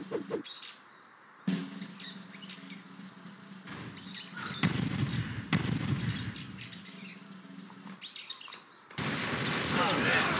Oh, man.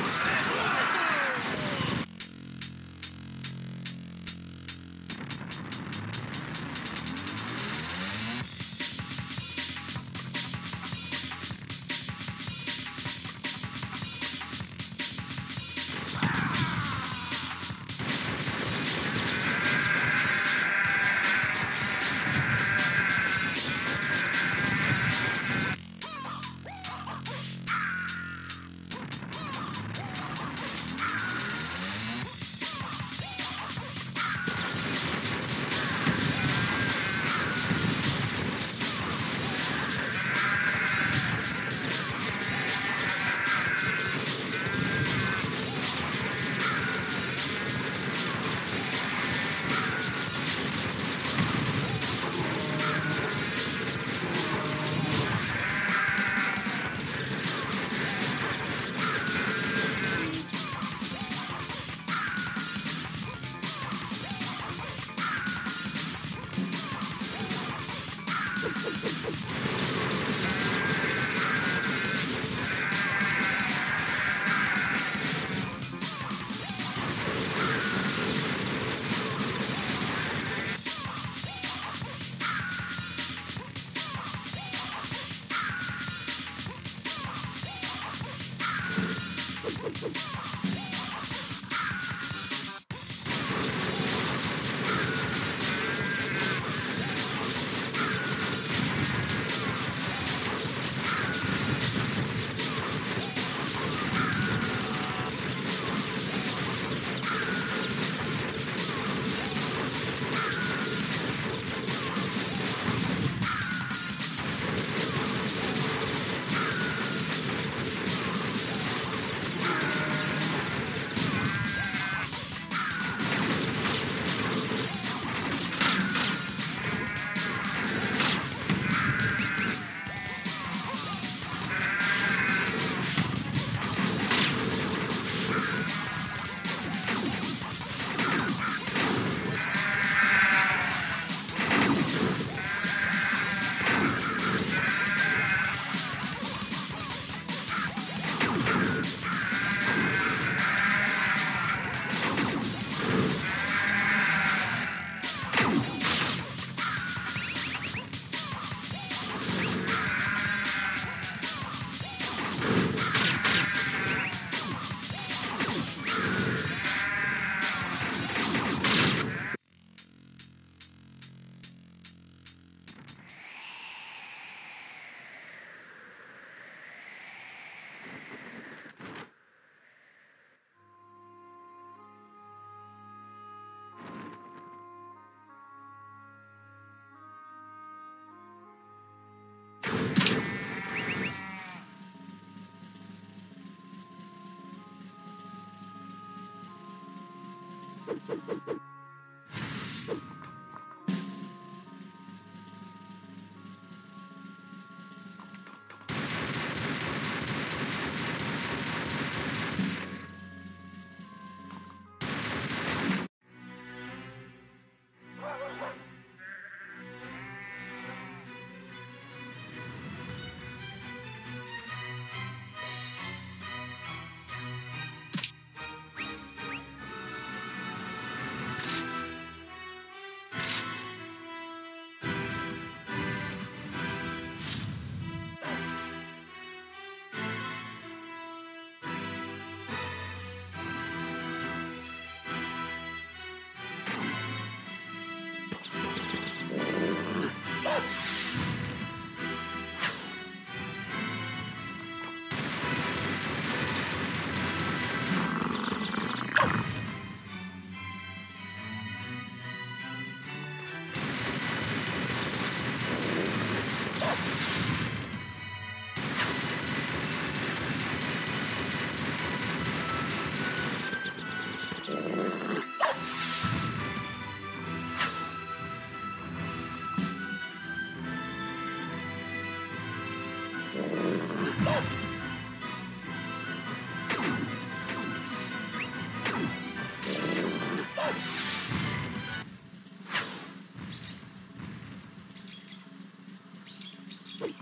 Wait.